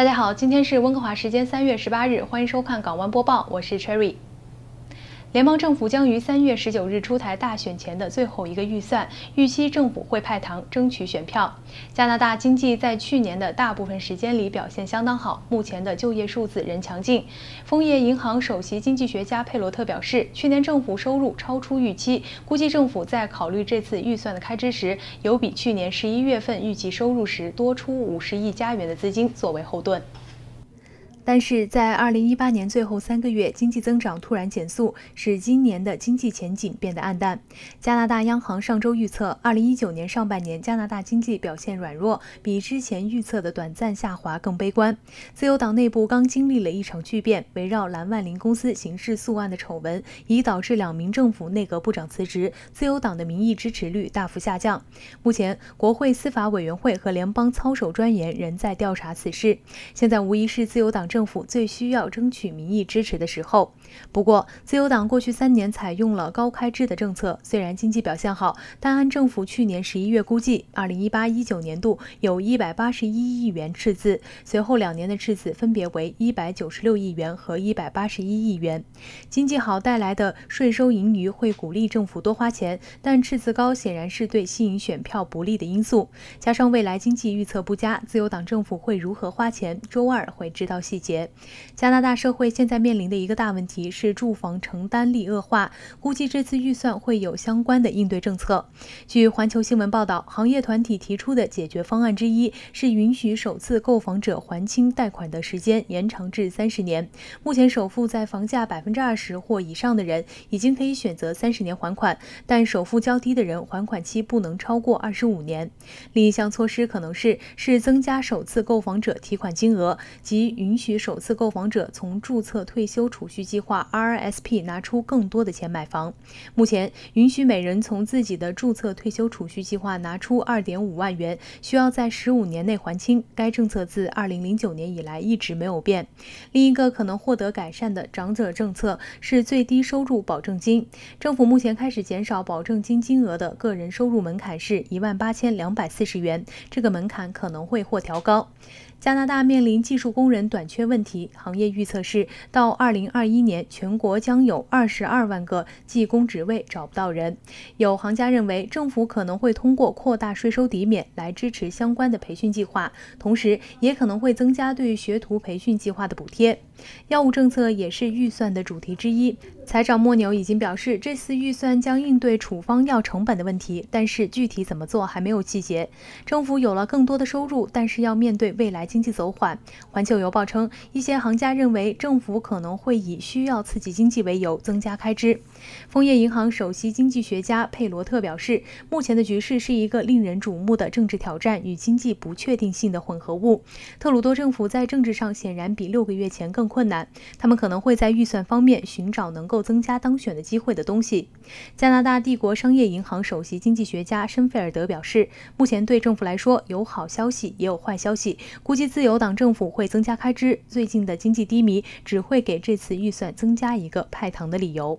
大家好，今天是温哥华时间三月十八日，欢迎收看港湾播报，我是 Cherry。联邦政府将于三月十九日出台大选前的最后一个预算，预期政府会派糖争取选票。加拿大经济在去年的大部分时间里表现相当好，目前的就业数字仍强劲。枫叶银行首席经济学家佩罗特表示，去年政府收入超出预期，估计政府在考虑这次预算的开支时，有比去年十一月份预计收入时多出五十亿加元的资金作为后盾。但是在二零一八年最后三个月，经济增长突然减速，使今年的经济前景变得暗淡。加拿大央行上周预测，二零一九年上半年加拿大经济表现软弱，比之前预测的短暂下滑更悲观。自由党内部刚经历了一场巨变，围绕蓝万林公司刑事诉案的丑闻，已导致两名政府内阁部长辞职，自由党的民意支持率大幅下降。目前，国会司法委员会和联邦操守专员仍在调查此事。现在无疑是自由党政。政府最需要争取民意支持的时候。不过，自由党过去三年采用了高开支的政策，虽然经济表现好，但按政府去年十一月估计，二零一八一九年度有一百八十一亿元赤字，随后两年的赤字分别为一百九十六亿元和一百八十一亿元。经济好带来的税收盈余会鼓励政府多花钱，但赤字高显然是对吸引选票不利的因素。加上未来经济预测不佳，自由党政府会如何花钱？周二会知道细节。加拿大社会现在面临的一个大问题是住房承担力恶化，估计这次预算会有相关的应对政策。据环球新闻报道，行业团体提出的解决方案之一是允许首次购房者还清贷款的时间延长至三十年。目前，首付在房价百分之二十或以上的人已经可以选择三十年还款，但首付较低的人还款期不能超过二十五年。另一项措施可能是是增加首次购房者提款金额及允许。首次购房者从注册退休储蓄计划 RRSP 拿出更多的钱买房。目前允许每人从自己的注册退休储蓄计划拿出2.5万元，需要在15年内还清。该政策自2009年以来一直没有变。另一个可能获得改善的长者政策是最低收入保证金。政府目前开始减少保证金金额的个人收入门槛是一万八千两百四十元，这个门槛可能会或调高。加拿大面临技术工人短缺问题，行业预测是到二零二一年，全国将有二十二万个技工职位找不到人。有行家认为，政府可能会通过扩大税收抵免来支持相关的培训计划，同时也可能会增加对学徒培训计划的补贴。药物政策也是预算的主题之一。财长莫纽已经表示，这次预算将应对处方药成本的问题，但是具体怎么做还没有细节。政府有了更多的收入，但是要面对未来经济走缓。环球邮报称，一些行家认为政府可能会以需要刺激经济为由增加开支。枫叶银行首席经济学家佩罗特表示，目前的局势是一个令人瞩目的政治挑战与经济不确定性的混合物。特鲁多政府在政治上显然比六个月前更困难，他们可能会在预算方面寻找能够。增加当选的机会的东西。加拿大帝国商业银行首席经济学家申菲尔德表示，目前对政府来说有好消息也有坏消息。估计自由党政府会增加开支，最近的经济低迷只会给这次预算增加一个派糖的理由。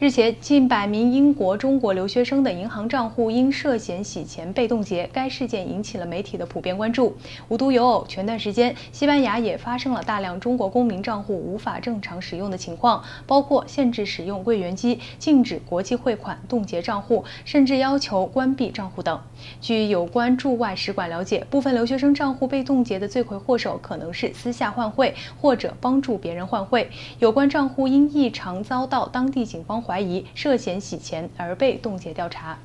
日前，近百名英国、中国留学生的银行账户因涉嫌洗钱被冻结，该事件引起了媒体的普遍关注。无独有偶，前段时间西班牙也发生了大量中国公民账户无法正常使用的情况，包括限制使用柜员机、禁止国际汇款、冻结账户，甚至要求关闭账户等。据有关驻外使馆了解，部分留学生账户被冻结的罪魁祸首可能是私下换汇或者帮助别人换汇。有关账户因异常遭到当地警。方怀疑涉嫌洗钱而被冻结调查。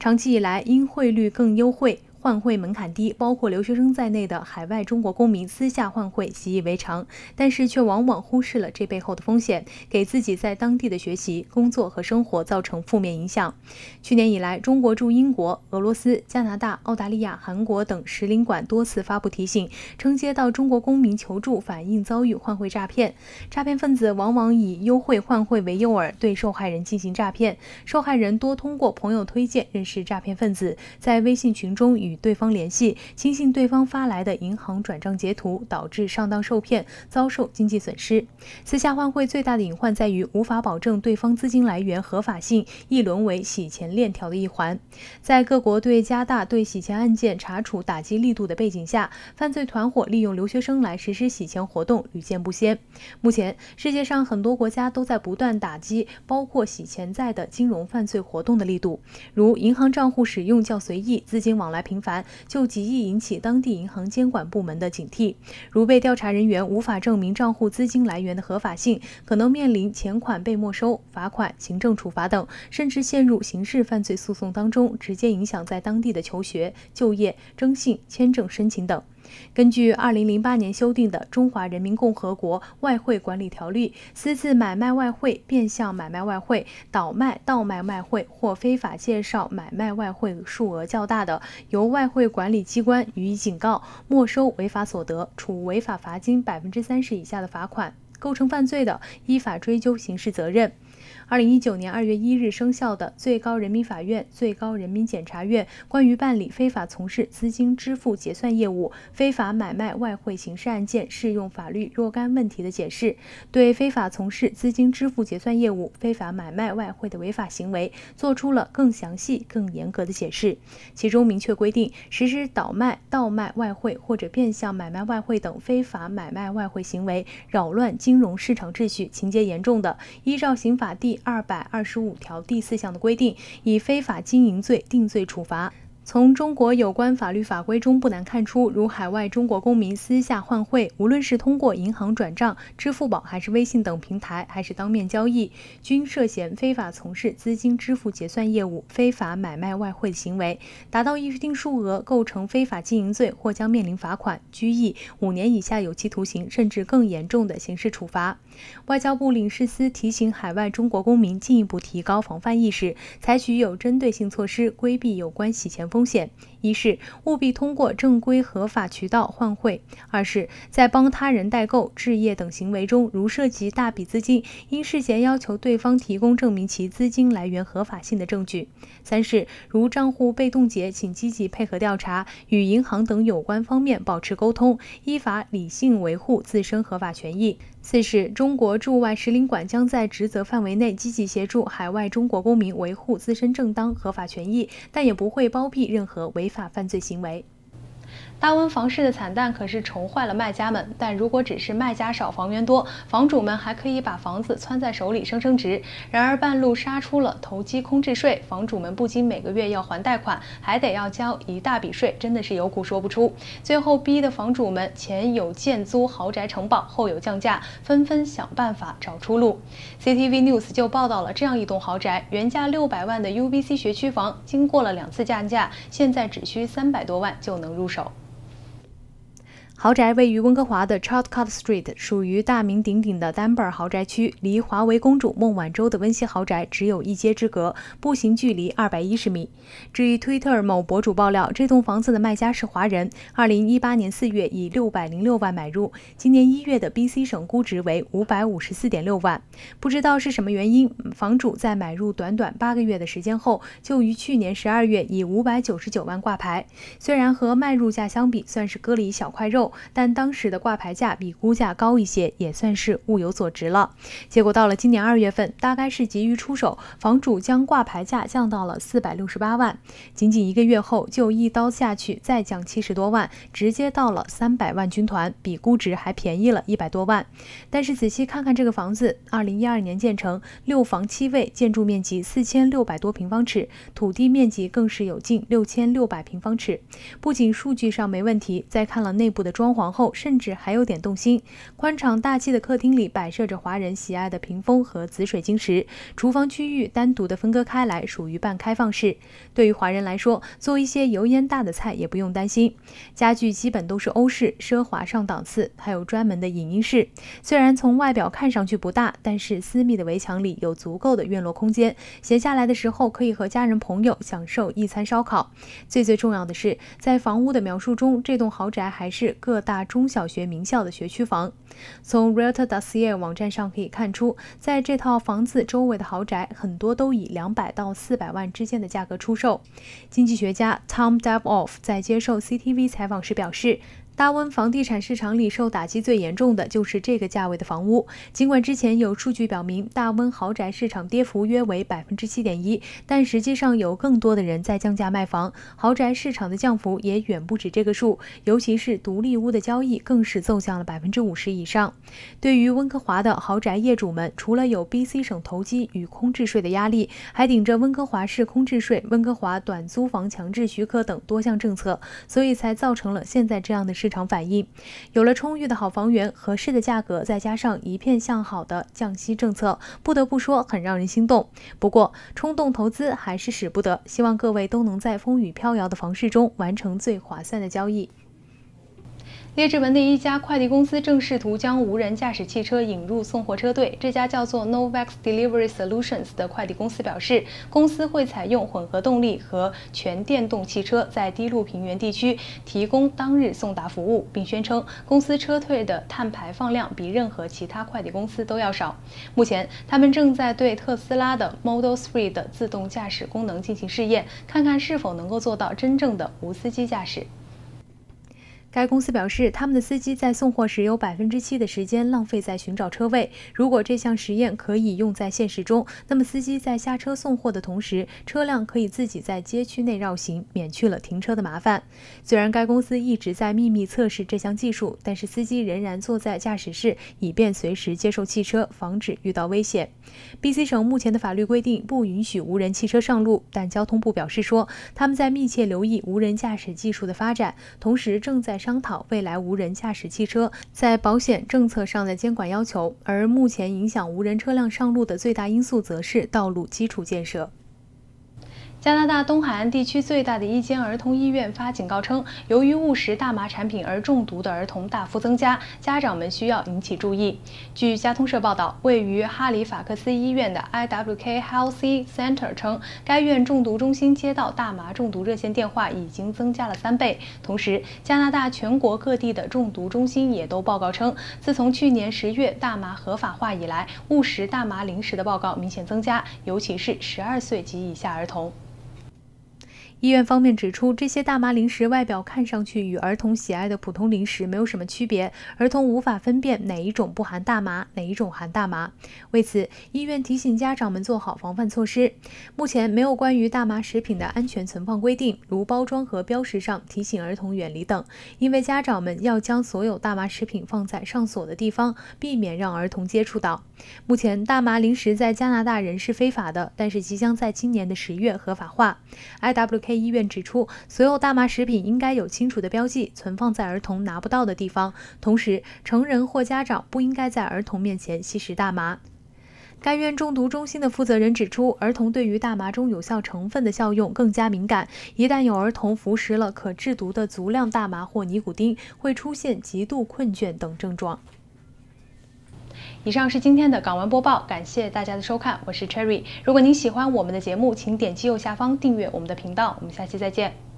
长期以来，因汇率更优惠。换汇门槛低，包括留学生在内的海外中国公民私下换汇习以为常，但是却往往忽视了这背后的风险，给自己在当地的学习、工作和生活造成负面影响。去年以来，中国驻英国、俄罗斯、加拿大、澳大利亚、韩国等使领馆多次发布提醒，称接到中国公民求助反映遭遇换汇诈骗。诈骗分子往往以优惠换汇为诱饵，对受害人进行诈骗。受害人多通过朋友推荐认识诈骗分子，在微信群中与与对方联系，轻信对方发来的银行转账截图，导致上当受骗，遭受经济损失。私下换汇最大的隐患在于无法保证对方资金来源合法性，易沦为洗钱链条的一环。在各国对加大对洗钱案件查处打击力度的背景下，犯罪团伙利用留学生来实施洗钱活动屡见不鲜。目前，世界上很多国家都在不断打击包括洗钱在的金融犯罪活动的力度，如银行账户使用较随意、资金往来频繁，就极易引起当地银行监管部门的警惕。如被调查人员无法证明账户资金来源的合法性，可能面临钱款被没收、罚款、行政处罚等，甚至陷入刑事犯罪诉讼当中，直接影响在当地的求学、就业、征信、签证申请等。根据2008年修订的《中华人民共和国外汇管理条例》，私自买卖外汇、变相买卖外汇、倒卖、倒卖外汇或非法介绍买卖外汇数额较大的，由外汇管理机关予以警告、没收违法所得，处违法罚金百分之三十以下的罚款；构成犯罪的，依法追究刑事责任。二零一九年二月一日生效的最高人民法院、最高人民检察院关于办理非法从事资金支付结算业务、非法买卖外汇刑事案件适用法律若干问题的解释，对非法从事资金支付结算业务、非法买卖外汇的违法行为作出了更详细、更严格的解释。其中明确规定，实施倒卖、倒卖外汇或者变相买卖外汇等非法买卖外汇行为，扰乱金融市场秩序，情节严重的，依照刑法第二百二十五条第四项的规定，以非法经营罪定罪处罚。从中国有关法律法规中不难看出，如海外中国公民私下换汇，无论是通过银行转账、支付宝还是微信等平台，还是当面交易，均涉嫌非法从事资金支付结算业务、非法买卖外汇的行为，达到一定数额构成非法经营罪，或将面临罚款、拘役五年以下有期徒刑，甚至更严重的刑事处罚。外交部领事司提醒海外中国公民进一步提高防范意识，采取有针对性措施，规避有关洗钱风。险：一是务必通过正规合法渠道换汇；二是，在帮他人代购、置业等行为中，如涉及大笔资金，应事先要求对方提供证明其资金来源合法性的证据；三是，如账户被冻结，请积极配合调查，与银行等有关方面保持沟通，依法理性维护自身合法权益。四是中国驻外使领馆将在职责范围内积极协助海外中国公民维护自身正当合法权益，但也不会包庇任何违法犯罪行为。大温房市的惨淡可是愁坏了卖家们，但如果只是卖家少房源多，房主们还可以把房子攥在手里升升值。然而半路杀出了投机空置税，房主们不仅每个月要还贷款，还得要交一大笔税，真的是有苦说不出。最后逼得房主们前有建租豪宅城堡，后有降价，纷纷想办法找出路。CTV News 就报道了这样一栋豪宅，原价六百万的 UBC 学区房，经过了两次降价，现在只需三百多万就能入手。豪宅位于温哥华的 Chalcott Street，属于大名鼎鼎的丹贝尔豪宅区，离华为公主孟晚舟的温馨豪宅只有一街之隔，步行距离二百一十米。据 Twitter 某博主爆料，这栋房子的卖家是华人，二零一八年四月以六百零六万买入，今年一月的 BC 省估值为五百五十四点六万。不知道是什么原因，房主在买入短短八个月的时间后，就于去年十二月以五百九十九万挂牌。虽然和卖入价相比，算是割了一小块肉。但当时的挂牌价比估价高一些，也算是物有所值了。结果到了今年二月份，大概是急于出手，房主将挂牌价降到了四百六十八万，仅仅一个月后就一刀下去，再降七十多万，直接到了三百万军团，比估值还便宜了一百多万。但是仔细看看这个房子，二零一二年建成，六房七卫，建筑面积四千六百多平方尺，土地面积更是有近六千六百平方尺。不仅数据上没问题，再看了内部的。装潢后，甚至还有点动心。宽敞大气的客厅里摆设着华人喜爱的屏风和紫水晶石，厨房区域单独的分割开来，属于半开放式。对于华人来说，做一些油烟大的菜也不用担心。家具基本都是欧式，奢华上档次，还有专门的影音室。虽然从外表看上去不大，但是私密的围墙里有足够的院落空间，闲下来的时候可以和家人朋友享受一餐烧烤。最最重要的是，在房屋的描述中，这栋豪宅还是。各各大中小学名校的学区房。从 Realtor.ca 网站上可以看出，在这套房子周围的豪宅很多都以两百到四百万之间的价格出售。经济学家 Tom Daboff 在接受 CTV 采访时表示。大温房地产市场里受打击最严重的就是这个价位的房屋。尽管之前有数据表明大温豪宅市场跌幅约为百分之七点一，但实际上有更多的人在降价卖房，豪宅市场的降幅也远不止这个数。尤其是独立屋的交易更是奏降了百分之五十以上。对于温哥华的豪宅业主们，除了有 BC 省投机与空置税的压力，还顶着温哥华市空置税、温哥华短租房强制许可等多项政策，所以才造成了现在这样的市。场反应，有了充裕的好房源、合适的价格，再加上一片向好的降息政策，不得不说很让人心动。不过，冲动投资还是使不得，希望各位都能在风雨飘摇的房市中完成最划算的交易。列治文的一家快递公司正试图将无人驾驶汽车引入送货车队。这家叫做 Novex Delivery Solutions 的快递公司表示，公司会采用混合动力和全电动汽车，在低陆平原地区提供当日送达服务，并宣称公司车队的碳排放量比任何其他快递公司都要少。目前，他们正在对特斯拉的 Model 3的自动驾驶功能进行试验，看看是否能够做到真正的无司机驾驶。该公司表示，他们的司机在送货时有百分之七的时间浪费在寻找车位。如果这项实验可以用在现实中，那么司机在下车送货的同时，车辆可以自己在街区内绕行，免去了停车的麻烦。虽然该公司一直在秘密测试这项技术，但是司机仍然坐在驾驶室，以便随时接受汽车，防止遇到危险。B.C 省目前的法律规定不允许无人汽车上路，但交通部表示说，他们在密切留意无人驾驶技术的发展，同时正在。商讨未来无人驾驶汽车在保险政策上的监管要求，而目前影响无人车辆上路的最大因素则是道路基础建设。加拿大东海岸地区最大的一间儿童医院发警告称，由于误食大麻产品而中毒的儿童大幅增加，家长们需要引起注意。据加通社报道，位于哈里法克斯医院的 IWK Healthy Center 称，该院中毒中心接到大麻中毒热线电话已经增加了三倍。同时，加拿大全国各地的中毒中心也都报告称，自从去年十月大麻合法化以来，误食大麻零食的报告明显增加，尤其是十二岁及以下儿童。医院方面指出，这些大麻零食外表看上去与儿童喜爱的普通零食没有什么区别，儿童无法分辨哪一种不含大麻，哪一种含大麻。为此，医院提醒家长们做好防范措施。目前没有关于大麻食品的安全存放规定，如包装和标识上提醒儿童远离等，因为家长们要将所有大麻食品放在上锁的地方，避免让儿童接触到。目前，大麻零食在加拿大仍是非法的，但是即将在今年的十月合法化。IWK。医院指出，所有大麻食品应该有清楚的标记，存放在儿童拿不到的地方。同时，成人或家长不应该在儿童面前吸食大麻。该院中毒中心的负责人指出，儿童对于大麻中有效成分的效用更加敏感，一旦有儿童服食了可制毒的足量大麻或尼古丁，会出现极度困倦等症状。以上是今天的港湾播报，感谢大家的收看，我是 Cherry。如果您喜欢我们的节目，请点击右下方订阅我们的频道，我们下期再见。